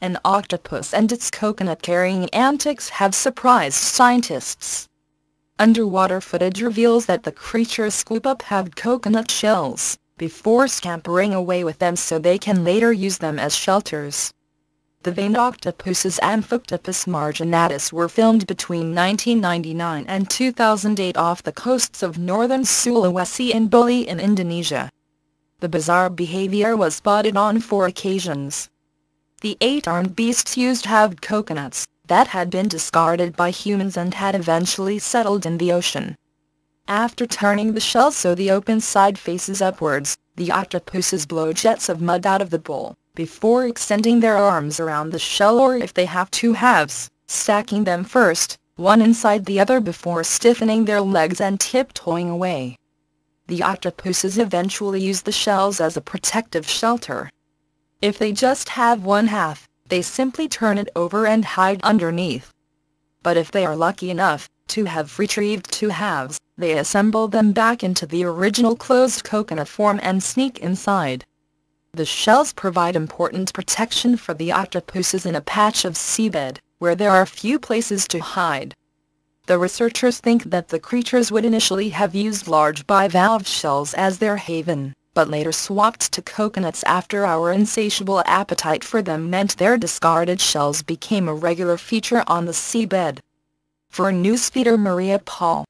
An octopus and its coconut-carrying antics have surprised scientists. Underwater footage reveals that the creatures scoop up halved coconut shells, before scampering away with them so they can later use them as shelters. The veined octopuses Amphioctopus marginatus were filmed between 1999 and 2008 off the coasts of northern Sulawesi and Bali in Indonesia. The bizarre behavior was spotted on four occasions. The eight-armed beasts used halved coconuts that had been discarded by humans and had eventually settled in the ocean. After turning the shell so the open side faces upwards, the octopuses blow jets of mud out of the bowl, before extending their arms around the shell or if they have two halves, stacking them first, one inside the other before stiffening their legs and tiptoeing away. The octopuses eventually use the shells as a protective shelter. If they just have one half, they simply turn it over and hide underneath. But if they are lucky enough to have retrieved two halves, they assemble them back into the original closed coconut form and sneak inside. The shells provide important protection for the octopuses in a patch of seabed, where there are few places to hide. The researchers think that the creatures would initially have used large bivalve shells as their haven but later swapped to coconuts after our insatiable appetite for them meant their discarded shells became a regular feature on the seabed. For Newsfeeder Maria Paul